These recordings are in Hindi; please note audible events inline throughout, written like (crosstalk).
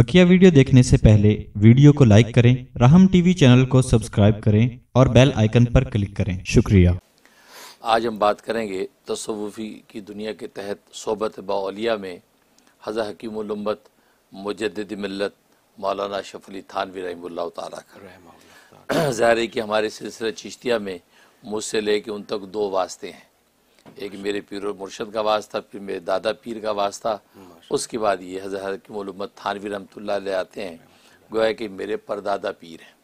बकिया वीडियो देखने से पहले वीडियो को लाइक करें राहम टीवी चैनल को सब्सक्राइब करें और बेल आइकन पर क्लिक करें। शुक्रिया। आज हम बात करेंगे तसवुफ़ी की दुनिया के तहत सोबत बालिया में हज़ा हकीम उम्मत मुजद मिलत मौलाना शफली थानवी रहीमुल्ला (clears throat) है कि हमारे सिलसिला चिश्तिया में मुझसे लेके उन तक दो वास्ते हैं। एक मेरे पीर और मुर्शद का वास्ता फिर मेरे दादा पीर का वास्ता। उसके बाद ये हज़रत हकीम उम्मत थानवी रहमतुल्लाह ले आते हैं। गोया कि मेरे परदादा पीर हैं।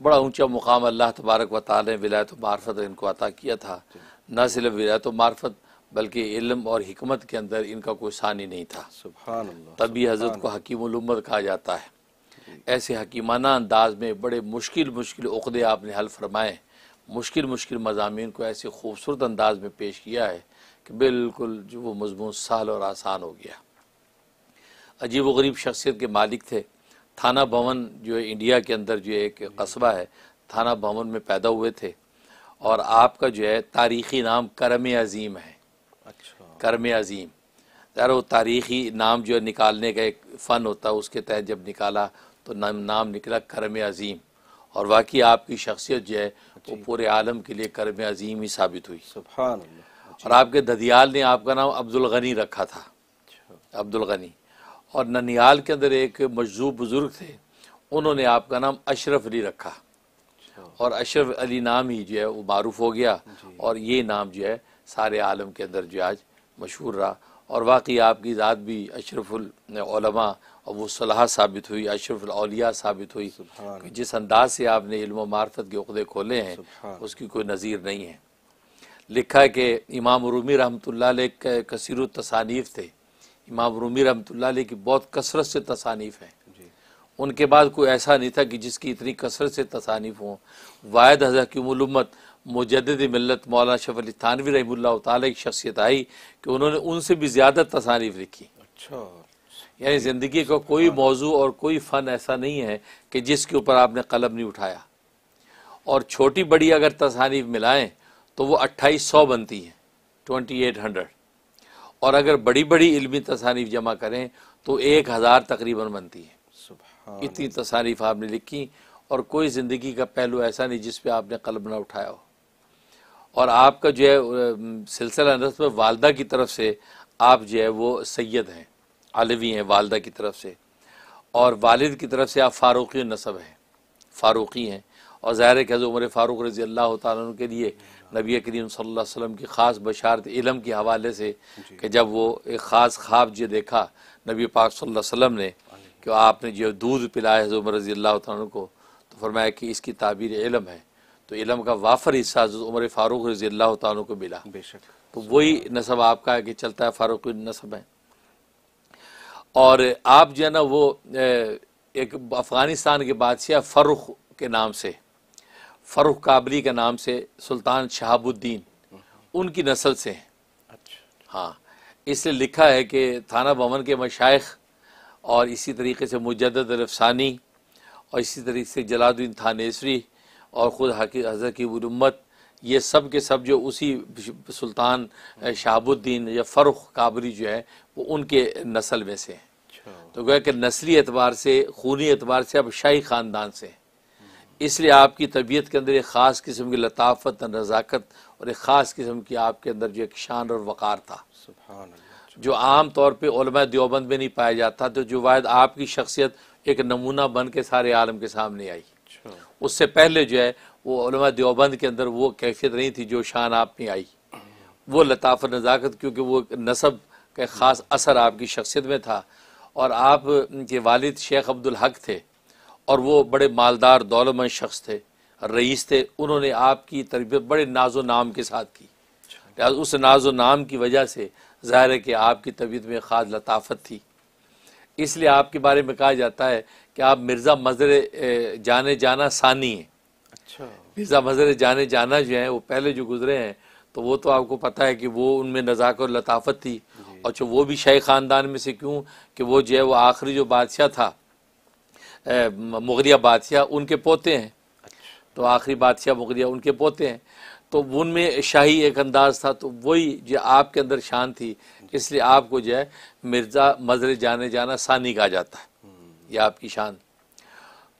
बड़ा ऊँचा मुकाम अल्लाह तबारक व ताल ने विलायत मार्फत इनको अता किया था। न सिर्फ़ विलायत मार्फत बल्कि इलम और हमत के अंदर इनका कोई सानी नहीं था। तभी हज़रत को हकीम उम्मत कहा जाता है। ऐसे हकीमाना अंदाज में बड़े मुश्किल मुश्किल उकदे आपने हल फरमाए। मुश्किल मुश्किल मजामी को ऐसे खूबसूरत अंदाज में पेश किया है कि बिल्कुल जो वो मजमून साल और आसान हो गया। अजीब व गरीब शख्सियत के मालिक थे। थाना भवन जो है इंडिया के अंदर जो एक कस्बा है थाना भवन में पैदा हुए थे और आपका जो है तारीख़ी नाम करम अजीम है। अच्छा। करम अजीम। यार वो तारीख़ी नाम जो है निकालने का एक फ़न होता है उसके तहत जब निकाला तो नाम नाम निकला करम अजीम। और वाकई आपकी शख्सियत जो है वो पूरे आलम के लिए करम अजीम ही साबित हुई। और आपके ददियाल ने आपका नाम अब्दुल गनी रखा था। अच्छा। अब्दुल गनी। और ननियाल के अंदर एक मजजूब बुज़ुर्ग थे उन्होंने आपका नाम अशरफ अली रखा। अच्छा। और अशरफ अली नाम ही जो है वो मारूफ हो गया। और ये नाम जो है सारे आलम के अंदर जो आज मशहूर रहा। और वाकई आपकी ज़ात भी अशरफुलमा और वो सलाह साबित हुई अशरफुलिया साबित हुई कि जिस अंदाज से आपने इल्म मार्फत के उकदे खोले हैं उसकी कोई नज़ीर नहीं है। लिखा है कि इमाम रूमी अलैह कसीर तसानीफ़ थे। इमाम रूमी अलैह की बहुत कसरत से तसानीफ़ हैं। उनके बाद कोई ऐसा नहीं था कि जिसकी इतनी कसरत से तसानीफ़ हों। वायद हज़रत की उम्मत मुजद मिलत मौलाना शफ अली थानवी रही ताला की शख्सियत आई कि उन्होंने उनसे भी ज़्यादा तसानीफ़ लिखी। अच्छा। यानी ज़िंदगी का कोई मौजू और कोई फ़न ऐसा नहीं है कि जिसके ऊपर आपने कलम नहीं उठाया। और छोटी बड़ी अगर तसानीफ़ मिलाएँ तो वो अट्ठाईस सौ बनती हैं ट्वेंटी एट हंड्रेड और अगर बड़ी बड़ी इलमी तसानीफ़ जमा करें तो एक हज़ार तकरीबन बनती है। इतनी तसारीफ आपने लिखी और कोई ज़िंदगी का पहलू ऐसा नहीं जिस पे आपने कलम ना उठाया हो। और आपका जो है सिलसिला नस्ब में वालदा की तरफ़ से आप जो है वो सैयद हैं आलवी हैं वालदा की तरफ़ से। और वालिद की तरफ़ से आप फ़ारूक़ी नसब हैं फ़ारूक़ी हैं। और ज़ाहिर है कि उमर फ़ारूक रज़ी अल्लाह तआला के लिए नबी करीम सल्लल्लाहु अलैहि वसल्लम की ख़ास बशारत इलम के हवाले से कि जब वो एक ख़ास ख्वाब जो देखा नबी पाक सल्लल्लाहु अलैहि वसल्लम ने कि आपने जो दूध पिलाया हज़रत उमर रज़ी अल्लाह तआला को तो फरमाया कि इसकी ताबीर इलम है। तो इलम का वाफर हिस्सा उमर फ़ारूक रज़ी अल्लाह तआला को मिला। बेशक। तो वही नसब आपका है कि चलता है फारूक नसब है। और आप जो है ना वो एक अफ़गानिस्तान के बादशाह फ़रुख के नाम से फ़रुख काबली के नाम से सुल्तान शहाबुद्दीन उनकी नस्ल से हैं। अच्छा। हाँ इसलिए लिखा है कि थाना भवन के मशाइ और इसी तरीके से मुजद अफसानी और इसी तरीके से जलालुद्दीन थानेसरी और ख़ुद हकी हज़रत की उम्मत ये सब के सब जो उसी सुल्तान शहाबुद्दीन या फ़रुख काबरी जो है वो उनके नस्ल में से हैं। अच्छा। तो गया कि नस्ली एतबार से खूनी एतबार से अब शाही ख़ानदान से हैं। इसलिए आपकी तबीयत के अंदर एक ख़ास किस्म की लताफत नज़ाकत और एक ख़ास किस्म की आपके अंदर जो एक शान और वक़ार था। जो आम तौर पे उलमा देवबंद में नहीं पाया जाता तो जो वायद आपकी शख्सियत एक नमूना बन के सारे आलम के सामने आई। अच्छा उससे पहले जो है, वो देवबंद के अंदर वो कैफियत नहीं थी जो शान आप में आई। वो लताफ़ नज़ाकत, क्योंकि वो नसब का ख़ास असर आपकी शख्सियत में था। और आप के वालिद शेख अब्दुल हक थे, और वो बड़े मालदार, दौलतमंद शख्स थे, रईस थे। उन्होंने आपकी तरबियत बड़े नाजो नाम के साथ की। उस नाजो नाम की वजह से ज़ाहिर है कि आपकी तबीयत में ख़ास लताफत थी। इसलिए आपके बारे में कहा जाता है कि आप मिर्ज़ा मज़र जाने जाना सानी हैं। अच्छा। मिर्ज़ा मज़र जाने जाना जो है वो पहले जो गुजरे हैं तो वो तो आपको पता है कि वो उनमें नज़ाकत और लताफत थी। और जो वो भी शाही ख़ानदान में से क्यों कि वो जो है वो आखिरी जो बादशाह था मुगलिया बादशाह उनके पोते हैं। तो आखिरी बादशाह मुगलिया उनके पोते हैं। तो उनमें शाही एक अंदाज था तो वही जो आपके अंदर शान थी इसलिए आपको जो है मिर्ज़ा मजर जाने जाना सानी कहा जाता है। ये आपकी शान।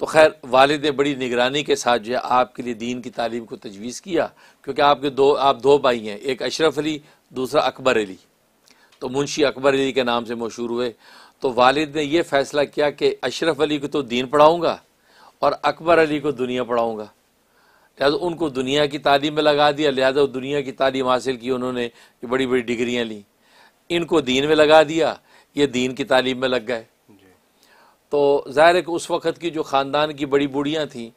तो खैर, वालिद ने बड़ी निगरानी के साथ जो है आपके लिए दीन की तालीम को तजवीज़ किया, क्योंकि आपके दो, आप दो भाई हैं, एक अशरफ अली, दूसरा अकबर अली। तो मुंशी अकबर अली के नाम से मशहूर हुए। तो वालिद ने यह फ़ैसला किया कि अशरफ अली को तो दीन पढ़ाऊँगा और अकबर अली को दुनिया पढ़ाऊँगा। लिहाजा उनको दुनिया की तालीम में लगा दिया, लिहाजा दुनिया की तालीम हासिल की उन्होंने बड़ी बड़ी डिग्रियाँ ली। इनको दीन में लगा दिया, ये दीन की तालीम में लग गए। तो ज़ाहिर है कि उस वक़्त की जो ख़ानदान की बड़ी बूढ़ियाँ थीं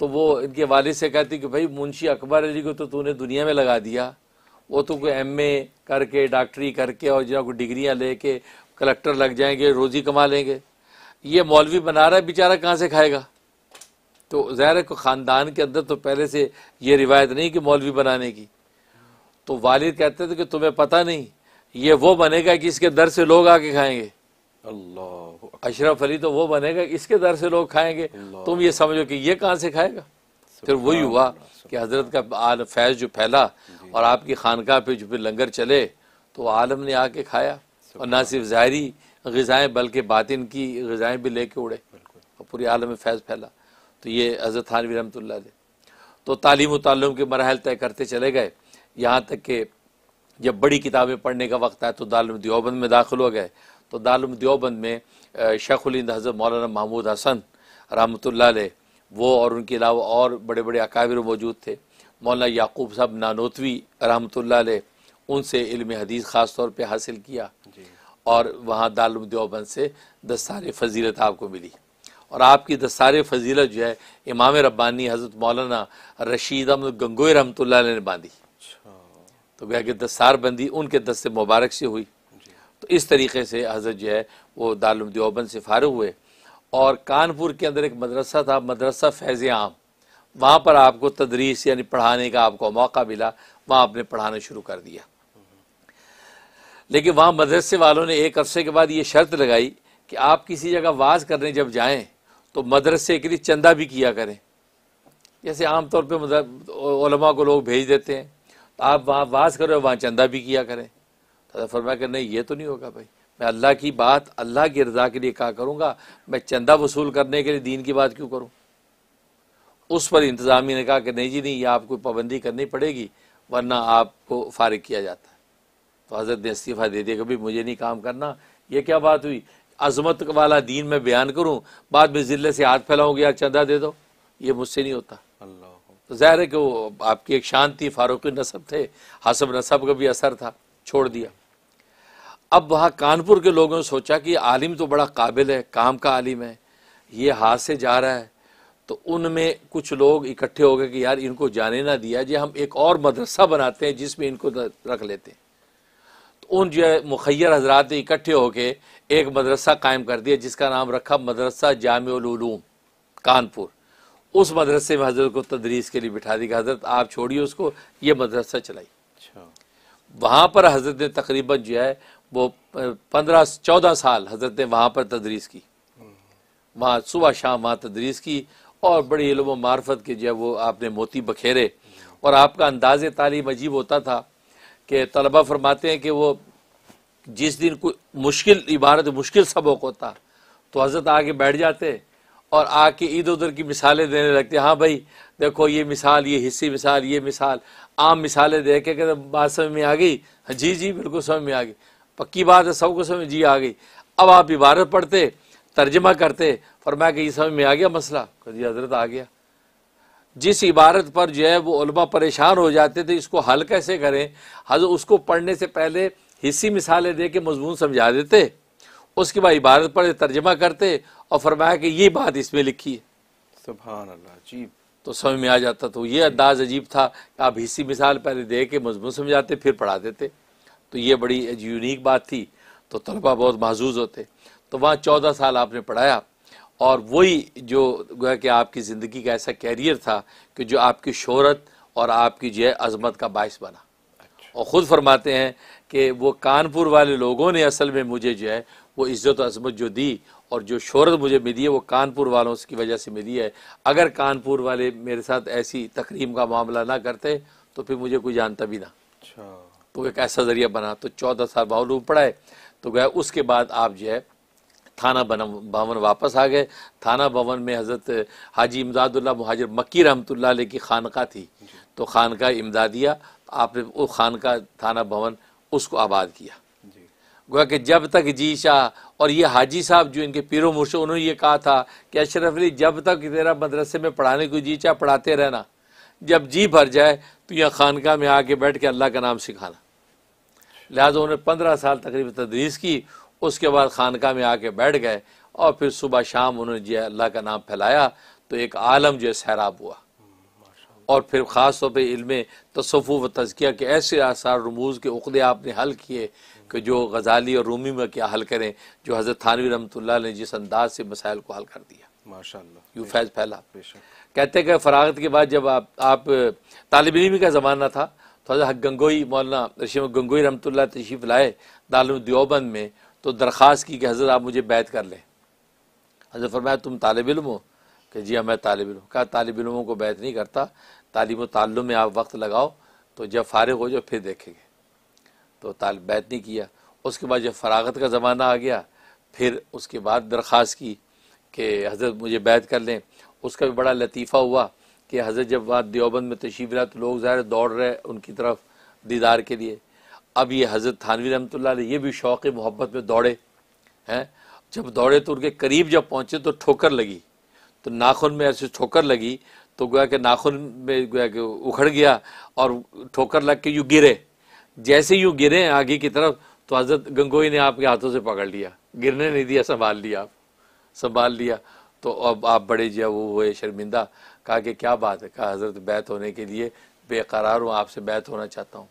तो वो इनके वालिद से कहती कि भाई मुंशी अकबर अली को तो तूने दुनिया में लगा दिया। वो तो कोई एम ए करके, डॉक्टरी करके और जो डिग्रियाँ लेके कलेक्टर लग जाएँगे, रोज़ी कमा लेंगे। ये मौलवी बना रहा है, बेचारा कहाँ से खाएगा? तो ज़ाहिर है को ख़ानदान के अंदर तो पहले से ये रिवायत नहीं कि मौलवी बनाने की। तो वालिद कहते थे कि तुम्हें पता नहीं, ये वो बनेगा कि इसके दर से लोग आके खाएँगे। अल्लाह अशरफ अली तो वो बनेगा इसके दर से लोग खाएँगे। तुम ये समझो कि ये कहाँ से खाएगा? फिर वही हुआ कि हज़रत का आल फैज़ जो फैला और आपकी खानका पे जो फिर लंगर चले तो आलम ने आके खाया। और ना सिर्फ़ ज़ाहरी गज़ाएँ बल्कि बातिन की गज़ाएँ भी लेके उड़े और पूरी आलम में फैज़ फैला। तो ये हज़रत थानवी रहमत तो तालीम तालुम के मरहल तय करते चले गए। यहाँ तक कि जब बड़ी किताबें पढ़ने का वक्त आया तो दालम दियोबंद में दाखिल हो गए। तो दालम दियोबंद में शेखुलिंद हज़रत मौलाना महमूद हसन रहमत वो और उनके अलावा और बड़े बड़े अकाबिर मौजूद थे। मौलाना याकूब साहब नानोतवी रहमत उनसे इल्म हदीस ख़ास तौर पर हासिल किया और वहाँ दालम दियोबंद से दस्तार फजीलत आपको मिली। और आपकी दस्तार फजीलत जो है इमाम रब्बानी हज़रत मौलाना रशीद अहमद गंगोई रहमत ने बांधी। तो गया कि दस्तार बंदी उनके दस्त मुबारक से हुई। तो इस तरीके से हज़रत जो है, वो दारुल देवबंद से फारग हुए। और कानपुर के अंदर एक मदरसा था, मदरसा फैज़ आम। वहाँ पर आपको तदरीस यानी पढ़ाने का आपको मौका मिला, वहाँ आपने पढ़ाना शुरू कर दिया। लेकिन वहाँ मदरसे वालों ने एक अरसे के बाद ये शर्त लगाई कि आप किसी जगह वाज करने जब जाएँ तो मदरसे के लिए चंदा भी किया करें। जैसे आम आमतौर पर को लोग भेज देते हैं तो आप वहाँ वाज करो वहाँ चंदा भी किया करें। तो फरमाया कि नहीं ये तो नहीं होगा भाई। मैं अल्लाह की बात अल्लाह की रजा के लिए कहा करूँगा। मैं चंदा वसूल करने के लिए दीन की बात क्यों करूँ? उस पर इंतज़ामी ने कहा कि नहीं जी नहीं ये आपको पाबंदी करनी पड़ेगी वरना आपको फारिग किया जाता है। तो हज़रत ने इस्तीफ़ा दे दिया कभी मुझे नहीं काम करना। ये क्या बात हुई? अजमत वाला दीन में बयान करूँ बाद में ज़िले से हाथ फैलाऊँगी यार चंदा दे दो? ये मुझसे नहीं होता। अल्लाह। तो ज़ाहिर है कि वो आपकी एक शांति फारूकी नसब थे। हसब नसब का भी असर था छोड़ दिया। अब वहाँ कानपुर के लोगों ने सोचा कि आलिम तो बड़ा काबिल है काम का आलिम है ये हाथ से जा रहा है। तो उनमें कुछ लोग इकट्ठे हो गए कि यार इनको जाने ना दिया जे हम एक और मदरसा बनाते हैं जिसमें इनको रख लेते हैं। तो उन जो है मुखैर हजरात ने इकट्ठे होके एक मदरसा कायम कर दिया जिसका नाम रखा मदरसा जाम कानपुर। उस मदरसे में हज़रत को तदरीस के लिए बिठा दी हज़रत आप छोड़िए उसको ये मदरसा चलाई। अच्छा। वहाँ पर हज़रत ने तकरीबन जो है वो पंद्रह, चौदह साल हज़रत ने वहाँ पर तदरीस की। वहाँ सुबह शाम वहाँ तदरीस की और बड़ी इल्म मार्फत के जो है वो आपने मोती बखेरे और आपका अंदाज तालीम अजीब होता था कि तलबा फरमाते हैं कि वो जिस दिन कोई मुश्किल, इबारत मुश्किल सबक होता तो हज़रत आके बैठ जाते और आके इधर उधर की मिसालें देने लगते हाँ भाई, देखो ये मिसाल, ये हिस्सी मिसाल, ये मिसाल, आम मिसालें दे के बात समझ में आ गई? जी जी, बिल्कुल समझ में आ गई। पक्की बात है सबको समझ जी आ गई। अब आप इबारत पढ़ते तर्जमा करते फरमाया कि ये समझ में आ गया मसला। जी हज़रत आ गया। जिस इबारत पर जो है वो उलमा परेशान हो जाते थे इसको हल कैसे करें? हजर उसको पढ़ने से पहले हिस्सी मिसालें दे के मजमून समझा देते उसके बाद इबारत पढ़े तर्जमा करते और फरमाया कि ये बात इसमें लिखी है। सुबहान अल्लाह अजीब तो समझ में आ जाता तो ये अंदाज अजीब था कि आप हिस्सी मिसाल पहले दे के मजमून समझाते फिर पढ़ा देते। तो ये बड़ी यूनिक बात थी। तो तलबा बहुत महजूज होते। तो वहाँ चौदह साल आपने पढ़ाया और वही जो गोया कि आपकी ज़िंदगी का ऐसा कैरियर था कि जो आपकी शहरत और आपकी जो है अजमत का बायस बना। अच्छा। और ख़ुद फरमाते हैं कि वो कानपुर वाले लोगों ने असल में मुझे जो है वो इज़्ज़त अजमत जो दी और जो शहरत मुझे मिली है वो कानपुर वालों की वजह से मिली है। अगर कानपुर वाले मेरे साथ ऐसी तकरीम का मामला ना करते तो फिर मुझे कोई जानता भी ना। तो एक ऐसा ज़रिया बना तो चौदह साल बावलू पढ़ाए तो गया उसके बाद आप जो है थाना बना भवन वापस आ गए। थाना भवन में हज़रत हाजी इमदादुल्ला मुहाजिर मक्की अलैह की खानका थी। तो खानका इमदादिया आपने वो खानका थाना भवन उसको आबाद किया। जी। गोया कि जब तक जी शाह और ये हाजी साहब जो इनके पीरो मुर्शो उन्होंने ये कहा था कि अशरफ अली जब तक तेरा मदरसे में पढ़ाने को जी चाह पढ़ाते रहना जब जी भर जाए तो यह खानका में आके बैठ के अल्लाह का नाम सिखाना। लिहाजा उन्होंने पंद्रह साल तकरीबन तदरीस की उसके बाद खानका में आके बैठ गए और फिर सुबह शाम उन्होंने जो अल्लाह का नाम फैलाया तो एक आलम जो है सैराब हुआ। और फिर ख़ास तौर पर इल्म तसफ़ु व तज़किया के ऐसे आसार रमूज़ के उकदे आपने हल किए कि जो गज़ाली और रूमी में क्या हल करें जो हज़रत थानवी रहमतुल्लाह ने जिस अंदाज से मसाइल को हल कर दिया। माशाल्लाह। यूँ फैज़ फैला। कहते हैं कि फरागत के बाद जब आप आप तालब इलमी का ज़माना था हक गंगोई मौलाना रशीम गंगोई रहमतुल्लाह तशरीफ़ लाए दारुल देवबंद में तो दरख्वास्त की कि हज़रत आप मुझे बैत कर लें। हज़रत फरमाया, तुम तालब इल्म हो? कि जी हाँ मैं तालब इल्म। कहा, तालब इल्मों को बैत नहीं करता। तालीम ताल्लुम में आप वक्त लगाओ तो जब फारग हो जाओ, फिर देखेंगे। तो ताल, बैत नहीं किया। उसके बाद जब फरागत का ज़माना आ गया, फिर उसके बाद दरख्वास्त की कि हज़रत मुझे बैत कर लें। उसका भी बड़ा लतीफ़ा हुआ। कि हज़रत जब बात देवबंद में तशीफ रहा तो लोग ज़ाहिर दौड़ रहे उनकी तरफ़ दीदार के लिए। अब ये हज़रत थानवी अलैह, ये भी शौक़ मोहब्बत में दौड़े, हैं। जब दौड़े तो उनके करीब जब पहुँचे तो ठोकर लगी। तो नाखून में ऐसे ठोकर लगी तो गोया कि नाखून में गोया कि उखड़ गया और ठोकर लग के यूँ गिरे। जैसे यूँ गिरे आगे की तरफ़ तो हज़रत गंगोई ने आपके हाथों से पकड़ लिया। गिरने नहीं दिया, संभाल लिया आप, संभाल लिया। तो अब आप बड़े जो वो हुए, शर्मिंदा। कहा कि क्या बात है? कहा, हज़रत, बैत होने के लिए बेकरार हूँ, आपसे बैत होना चाहता हूँ।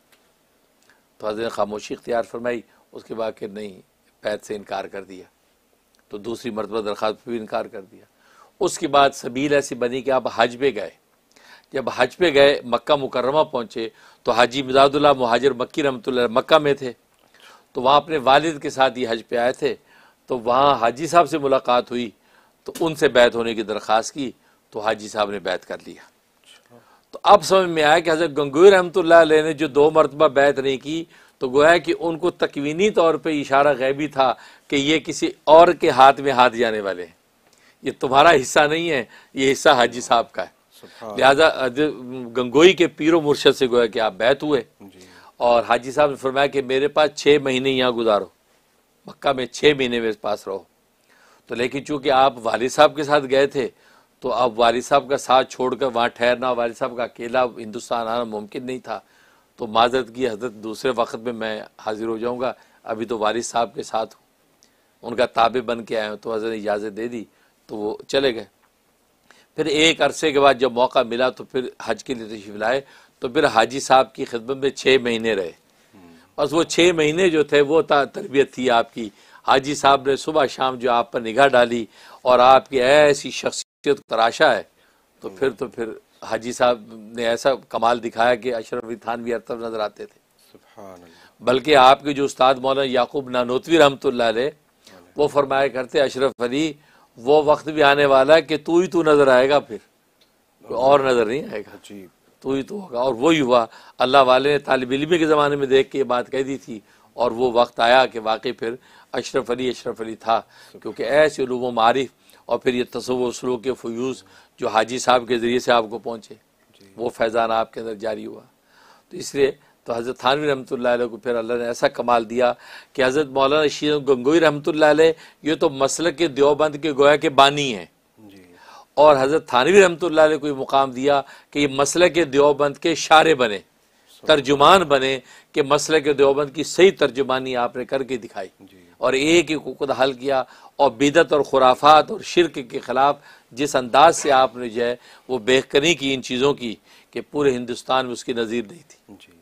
तो हज़रत खामोशी इख्तियार फरमाई, उसके बाद कि नहीं, बैत से इनकार कर दिया। तो दूसरी मरतबा दरख्वास्त पर भी इनकार कर दिया। उसके बाद सबील ऐसी बनी कि आप हज पे गए। जब हज पे गए, मक्का मुकरमा पहुँचे तो हाजी मिजादुल्ला मुहाजिर मक्की रहमतुल्लाह मक्का में थे। तो वहाँ अपने वालिद के साथ ही हज पे आए थे। तो वहाँ हाजी साहब से मुलाकात हुई तो उनसे बैत होने की दरख्वास्त की। तो हाजी साहब ने बैत कर लिया। तो अब समझ में आया कि हज़रत गंगोई रहमतुल्लाह ने जो दो मरतबा बैत नहीं की तो गोया कि उनको तकवीनी तौर पे इशारा गैबी था कि ये किसी और के हाथ में हाथ जाने वाले हैं। ये तुम्हारा हिस्सा नहीं है ये हिस्सा हाजी साहब का है। लिहाजा गंगोई के पीरो मुर्शद से गोया कि आप बैत हुए। और हाजी साहब ने फरमाया कि मेरे पास छः महीने यहाँ गुजारो मक्का में छः महीने मेरे पास रहो। तो लेकिन चूँकि आप वालिद साहब के साथ गए थे तो अब वालिद साहब का साथ छोड़कर वहाँ ठहरना वालिद साहब का अकेला हिंदुस्तान आना मुमकिन नहीं था। तो माजरत की हज़रत दूसरे वक्त में मैं हाजिर हो जाऊँगा। अभी तो वालिद साहब के साथ हूँ। उनका ताबे बन के आए हूँ तो हज़रत इजाज़त दे दी तो वो चले गए। फिर एक अरसे के बाद जब मौका मिला तो फिर हज के लिए तशरीफ़ लाए। तो फिर हाजी साहब की खिदमत में छः महीने रहे। बस वो छः महीने जो थे, वो तरबियत थी आपकी। हाजी साहब ने सुबह शाम जो आप पर निगाह डाली और आपकी ऐसी शख्सियत को तराशा है तो फिर तो फिर हाजी साहब ने ऐसा कमाल दिखाया कि अशरफ अली थानवी हर तरफ़ नज़र आते थे। बल्कि आपके जो उस्ताद मौलाना याकूब नानोतवी रहमत वो फरमाया करते अशरफ अली वो वक्त भी आने वाला है कि तू ही तू नज़र आएगा फिर। कोई और नज़र नहीं आएगा। तो ही तो होगा। और वही हुआ अल्लाह वाले ने तालब इलमी के ज़माने में देख के ये बात कह दी थी और वो वक्त आया कि वाकई फिर अशरफ अली अशरफ अली था क्योंकि ऐसे मारिफ और फिर ये तसव सलूक के फ्यूज़ जो हाजी साहब के ज़रिए से आपको पहुँचे वो फैज़ान आपके अंदर जारी हुआ। तो इसलिए तो हज़रत थानवी अलैह को फिर अल्लाह ने ऐसा कमाल दिया कि हज़रत मौलाना शीर गंगोई रहमत ये तो मसल के देवबंद के गोया के बानी हैं। और हज़रत थानवी अलैह को ये मुकाम दिया कि ये मसल के देवबंद के शारे बने तर्जुमान बने कि मसल के देवबंद की सही तर्जुमानी आपने करके दिखाई। जी। और एक एक खुद हल किया और बिदत और खुराफात और शिरक के ख़िलाफ़ जिस अंदाज से आपने जो है वो बेहतरी की इन चीज़ों की कि पूरे हिंदुस्तान में उसकी नज़ीर नहीं थी। जी।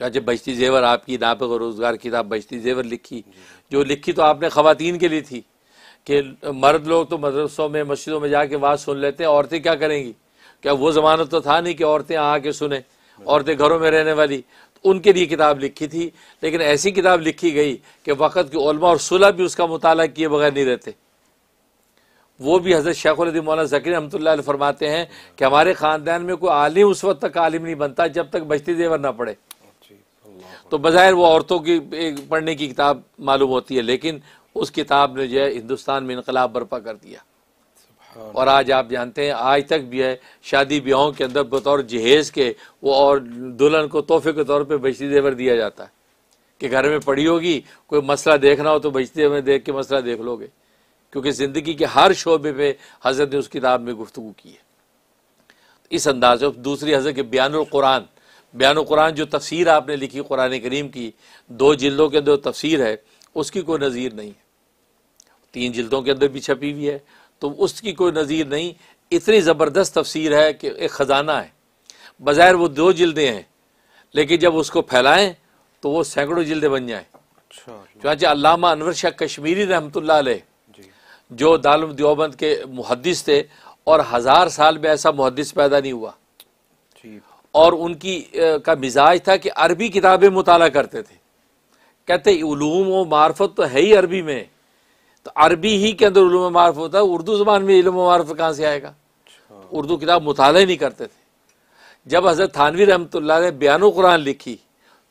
चाहे बश्ती जेवर आपकी नापक और रोज़गार किताब बजती जेवर लिखी जो। लिखी तो आपने ख़वातीन के लिए थी कि मर्द लोग तो मदरसों में मस्जिदों में जाके बात सुन लेते हैं औरतें क्या करेंगी? क्या वो ज़माना तो था नहीं कि औरतें आके सुने औरतें घरों में रहने वाली उनके लिए किताब लिखी थी, लेकिन ऐसी किताब लिखी गई कि वक़्त के उलमा और सुलह भी उसका मुताला किए बगैर नहीं रहते। वो भी हज़रत शेखुल मौलाना जकीर रहमत फरमाते हैं कि हमारे ख़ानदान में कोई आलिम उस वक्त तक आलिम नहीं बनता जब तक बजती देवर ना अल्लाह तो बज़ाहिर वो औरतों की पढ़ने की किताब मालूम होती है, लेकिन उस किताब ने जो है हिंदुस्तान में इनकलाब बर्पा कर दिया। और आज आप जानते हैं, आज तक भी है, शादी ब्याहों के अंदर बतौर जहेज़ के, वो और दुल्हन को तोहफे के तौर पे बजती देवर दिया जाता है। कि घर में पड़ी होगी, कोई मसला देखना हो तो बजती देवर देख के मसला देख लोगे। क्योंकि ज़िंदगी के हर शोबे पे हज़रत ने उस किताब में गुफ्तु की है। इस अंदाज में दूसरी हज़रत के बयान कुरान बयान कुरान जो तफसीर आपने लिखी कुरान करीम की, दो जिल्दों के अंदर तफसीर है, उसकी कोई नज़ीर नहीं है। तीन जिल्दों के अंदर भी छपी हुई है तो उसकी कोई नज़ीर नहीं। इतनी ज़बरदस्त तफसीर है कि एक ख़जाना है। बज़ाहिर वो दो जिल्दें हैं लेकिन जब उसको फैलाएँ तो वो सैकड़ों जिल्दें बन जाएँ। अच्छा चुनाचे अल्लामा अनवर शाह कश्मीरी अलैह जी। दारुल देवबंद के मुहदस थे और हज़ार साल में ऐसा मुहदस पैदा नहीं हुआ। और उनकी का मिजाज था कि अरबी किताबें मुताला करते थे। कहते उलूम व मार्फत तो है ही अरबी में। तो अरबी ही के अंदर उलूम होता है उर्दू ज़बान में इल्म मार्फत कहाँ से आएगा? अच्छा। उर्दू किताब मुताला नहीं करते थे। जब हज़रत थानवी रहमतुल्लाह ने बयान कुरान लिखी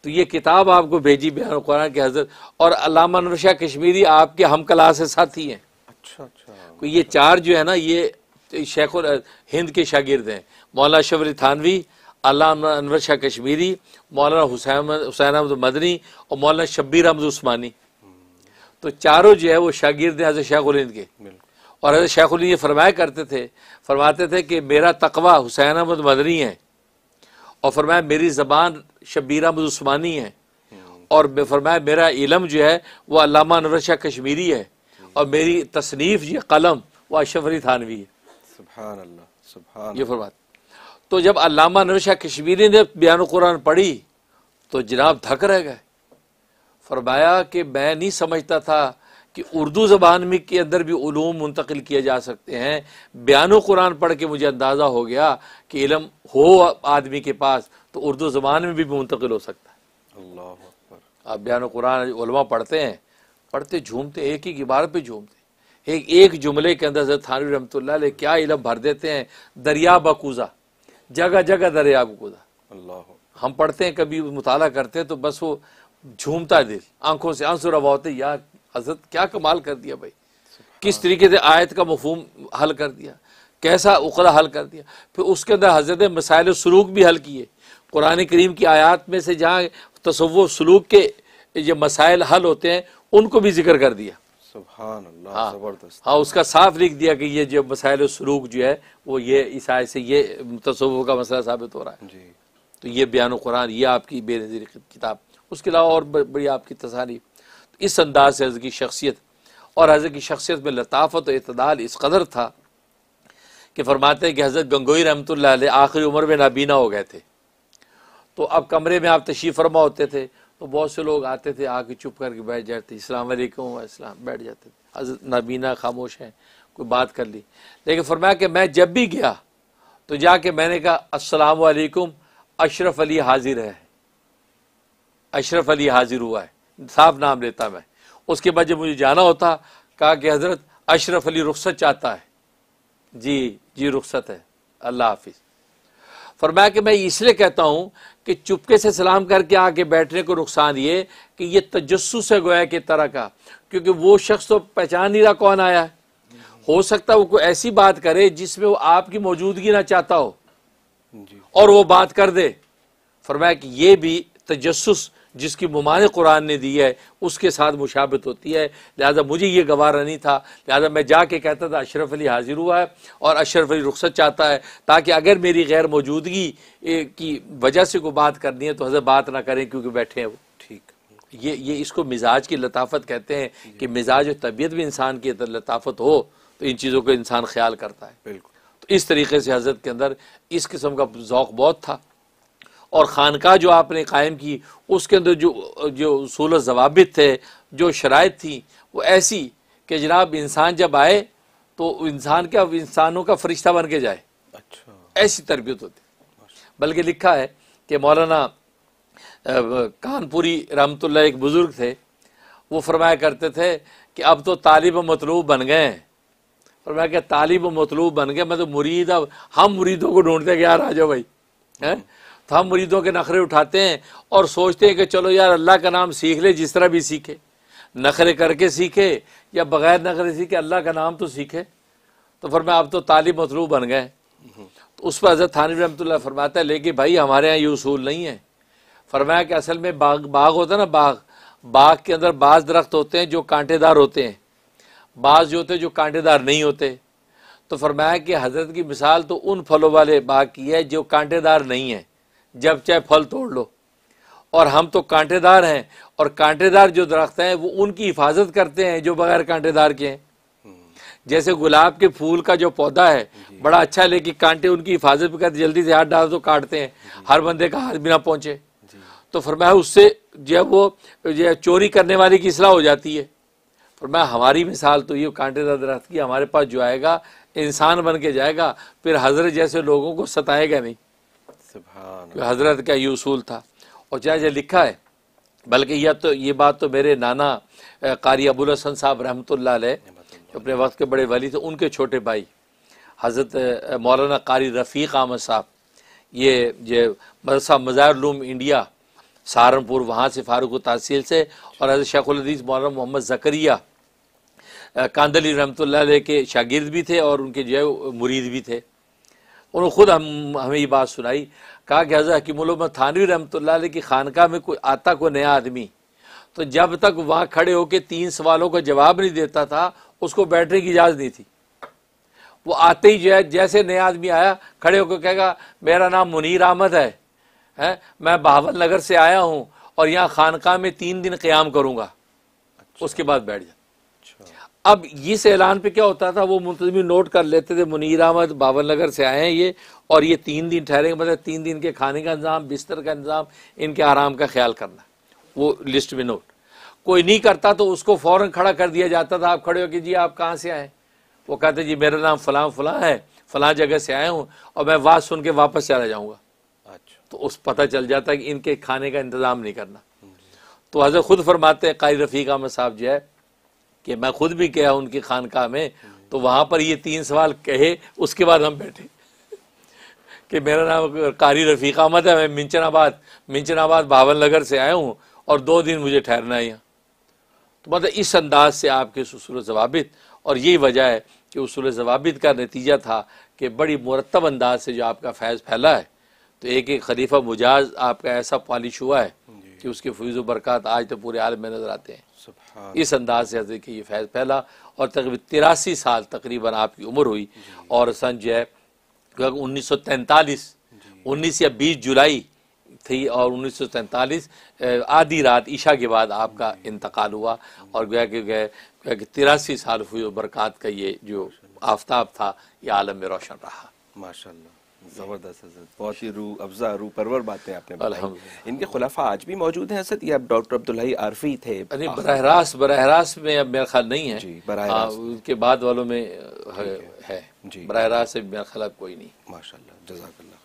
तो ये किताब आपको भेजी बयान कुरान के हज़रत और अल्लामा अनवर शाह कश्मीरी आपके हम क्लास साथी हैं। अच्छा अच्छा। तो ये चार जो है ना ये शेख हिंद के शागिर्द हैं। मौलाना शबरी थानवी अल्लामा अनवर शाह कश्मीरी मौलाना हुसैन हुसैन अहमद मदनी और मौलाना शब्बीर अहमद उस्मानी। तो चारों जो है वो शागिर्द हज़रत शेख उल के। और हज़रत शेख उल ये फरमाया करते थे फरमाते थे कि मेरा तकवा हुसैन अहमद मदनी है और फरमाया मेरी ज़बान शब्बीर अहमद उस्मानी है। और फरमाया मेरा इलम जो है वो अल्लामा अनवर शाह कश्मीरी है। और मेरी तसनीफ़ ये कलम वो अशरफ अली थानवी है। ये फरमाते तो जब अल्लामा अनवर शाह कश्मीरी ने बयान कुरान पढ़ी तो जनाब धक रह गए। फरमाया कि मैं नहीं समझता था कि उर्दू ज़बान में के अंदर भी उलूम मुंतकिल किए जा सकते हैं। बयान कुरान पढ़ के मुझे अंदाज़ा हो गया कि इलम हो आदमी के पास तो उर्दू ज़बान में भी मुंतकिल हो सकता है। आप बयान कुरान उलमा पढ़ते हैं पढ़ते झूमते एक ही इबारत पर झूमते एक एक जुमले के अंदर हज़रत थानवी अलैह क्या इलम भर देते हैं? दरिया बकूज़ा जगह जगह दरिया बकूज़ा। हम पढ़ते हैं कभी मुताला करते हैं तो बस वो झूमता दिल आँखों से आँसू रवा होते यार हज़रत क्या कमाल कर दिया भाई। किस तरीके से आयत का मफहम हल कर दिया कैसा उकला हल कर दिया। फिर उसके अंदर हज़रत मसाइल सलूक भी हल किए। कुरान करीम की आयात में से जहाँ तसव्वुर सलूक के ये मसाइल हल होते हैं उनको भी ज़िक्र कर दिया। हाँ। हाँ उसका साफ़ लिख दिया कि ये जो मसाइल सलूक जो है वो ये ईसाई से ये तसव्वुर का मसला साबित हो रहा है। जी। तो ये बयान कुरान ये आपकी बेनज़ीर किताब। उसके अलावा और बड़ी आपकी तसारी। तो इस अंदाज से हज़रत की शख्सियत और हज़रत की शख्सियत में लताफ़त और अतदाल इस कदर था कि फरमाते हैं कि हज़रत गंगोई अलैह आखिरी उम्र में नाबीना हो गए थे। तो अब कमरे में आप तशीफ़ फरमा होते थे तो बहुत से लोग आते थे, आके चुप करके बैठ जाते इस्लाम इस्लाम बैठ जाते थे। हज़रत नाबीना खामोश हैं, कोई बात कर ली। लेकिन फरमाया कि मैं जब भी गया तो जाके मैंने कहा, अस्सलाम वालेकुम, अशरफ अली हाजिर है। अशरफ अली हाजिर हुआ है। साफ़ नाम लेता मैं। उसके बाद जब मुझे जाना होता कहा कि हज़रत अशरफ अली रुख्सत चाहता है। जी जी रुख्सत है। अल्लाह हाफिज़। फरमाया कि मैं इसलिए कहता हूँ कि चुपके से सलाम करके आके बैठने को नुकसान ये कि ये तजस्सुस है गोया की तरह का। क्योंकि वो शख्स तो पहचान नहीं रहा कौन आया है। हो सकता है वो कोई ऐसी बात करे जिसमें वो आपकी मौजूदगी ना चाहता हो। और वो बात कर दे। फरमाया कि ये भी तजस्सुस जिसकी मुमान कुरान ने दी है उसके साथ मुशाबत होती है। लिहाजा मुझे ये गवारा नहीं था। लिहाजा मैं जाके कहता था अशरफ अली हाजिर हुआ है और अशरफ अली रुख्सत चाहता है ताकि अगर मेरी गैर मौजूदगी की वजह से कोई बात करनी है तो हज़रत बात ना करें क्योंकि बैठे हैं वो। ठीक। ये ये इसको मिजाज की लताफत कहते हैं कि मिजाज और तबीयत भी इंसान की लताफत हो तो इन चीज़ों को इंसान ख्याल करता है। बिल्कुल। तो इस तरीके से हज़रत के अंदर इस किस्म का ज़ौक़ बहुत था। और ख़ानका जो आपने कायम की उसके अंदर जो जो असूल जवाबित थे जो शराइ थी वो ऐसी कि जनाब इंसान जब आए तो इंसान क्या इंसानों का फरिश्ता बन के जाए। अच्छा। ऐसी तरबियत होती। बल्कि लिखा है कि मौलाना कानपुरी रहमतुल्लाह एक बुज़ुर्ग थे वो फरमाया करते थे कि अब तो तालिब मतलूब बन गए हैं। और मैं क्या तालिब मतलूब बन गए मैं तो मुरीद अब हम मुरीदों को ढूंढते कि यार आ जाओ भाई हैं? तो हम मुरीदों के नखरे उठाते हैं और सोचते हैं कि चलो यार, अल्लाह का नाम सीख ले, जिस तरह भी सीखे। नखरे करके सीखे या बगैर नखरे सीखे, अल्लाह का नाम तो सीखे। तो फिर मैं अब तो तालिब मतलू बन गए। तो उस पर हज़रत थानी रहमत फरमाता है, लेकिन भाई, हमारे यहाँ ये उसूल नहीं है। फरमाया कि असल में बाग बाग होता है ना, बाग। बाग के अंदर बाज दरख्त होते हैं जो कांटेदार होते हैं। बाज जो होते हैं जो कांटेदार नहीं होते। तो फरमाया कि हज़रत की मिसाल तो उन फलों वाले बाग की है जो कांटेदार नहीं है। जब चाहे फल तोड़ लो। और हम तो कांटेदार हैं और कांटेदार जो दरख्त हैं वो उनकी हिफाजत करते हैं जो बगैर कांटेदार के हैं। जैसे गुलाब के फूल का जो पौधा है बड़ा अच्छा है लेकिन कांटे उनकी हिफाजत भी करते जल्दी से हाथ डाल तो काटते हैं। हर बंदे का हाथ बिना पहुँचे। तो फरमाया उससे जो वो जो चोरी करने वाले की सलाह हो जाती है फरमाया हमारी मिसाल तो ये कांटेदार दरख्त की हमारे पास जो आएगा इंसान बन के जाएगा फिर हज़रत जैसे लोगों को सताएगा नहीं। सुभान हज़रत का ये उसूल था। और चाहे जो लिखा है बल्कि यह तो ये बात तो मेरे नाना कारी अबुल हसन साहब रहमत जो अपने वक्त के बड़े वली थे उनके छोटे भाई हज़रत मौलाना कारी रफ़ीक अहमद साहब ये ये मदरसा मज़ारूम इंडिया सहारनपुर वहाँ से फारूक तहसील से और हज़रत शेखुलदीस मौलाना मोहम्मद ज़करिया कांदली अलैह के शागिर्द भी थे और उनके जो है मुरीद भी थे। उन्होंने खुद हम हमें ये बात सुनाई। कहा कि हज़रत हकीमुल थानवी अलैह की खानका में कोई आता कोई नया आदमी। तो जब तक वहाँ खड़े होकर तीन सवालों का जवाब नहीं देता था उसको बैठने की इजाज़त नहीं थी। वो आते ही जो है जैसे नया आदमी आया खड़े होकर कहेगा मेरा नाम मुनीर अहमद है हैं? मैं बहावल नगर से आया हूँ और यहाँ खानका में तीन दिन क़याम करूँगा। उसके बाद बैठ जा अच्छा अब इस ऐलान पे क्या होता था वो मुंतजमी नोट कर लेते थे मुनीर अहमद बाबल नगर से आए हैं ये और ये तीन दिन ठहरेंगे मतलब तीन दिन के खाने का इंतज़ाम बिस्तर का इंतज़ाम इनके आराम का ख्याल करना वो लिस्ट में नोट। कोई नहीं करता तो उसको फ़ौरन खड़ा कर दिया जाता था आप खड़े हो कि जी आप कहाँ से आए? वो कहते जी मेरा नाम फ़लाँ फ़लाँ है फ़लाँ जगह से आया हूँ और मैं बात सुन के वापस चला जाऊँगा। अच्छा। तो उस पता चल जाता है कि इनके खाने का इंतज़ाम नहीं करना। तो हज़र खुद फरमाते हैं कारी रफ़ीक अहमद साहब जो है कि मैं खुद भी गया उनकी खानका में तो वहाँ पर ये तीन सवाल कहे, उसके बाद हम बैठे। कि मेरा नाम कारी रफ़ीक अहमद है, मैं मिंचनाबाद मिंचनाबाद भावन नगर से आया हूँ और दो दिन मुझे ठहरना है यहाँ। तो मतलब इस अंदाज से आपके उसूल जवाबित, और यही वजह है कि उसूल जवाबित का नतीजा था कि बड़ी मुरतब अंदाज से जो आपका फैज़ फैला है तो एक एक खलीफा मुजाज आपका ऐसा पॉलिश हुआ है कि उसके फैज़ बरक़ात आज तो पूरे आलम में नज़र आते हैं। इस अंदाज से हज़रत की ये फैज़ फैला और तकरीबन तिरासी साल तकरीबन आपकी उम्र हुई और सन जो है उन्नीस सौ तैंतालीस उन्नीस या बीस जुलाई थी और उन्नीस सौ तैंतालीस आधी रात ईशा के बाद आपका इंतकाल हुआ और गया कि गए गया कि तिरासी साल हुई बरक़ात का ये जो आफ्ताब था ये आलम में रोशन रहा। माशाल्लाह। ज़बरदस्त हज़रत बहुत ही रू अफजा रू परवर बातें आपने बताई। इनके खुलाफा आज भी मौजूद हैं। हज़रत या डॉक्टर अब्दुल्लाई आरफी थे। अरे बरह रास्त बरह रास्त में अब मेरा ख्याल नहीं है। जी, बरह हाँ, रास्त। उसके बाद वालों में है, है। जी। बरह रास्त से मेरा ख्याल कोई नहीं। माशा जजाकल्लाह।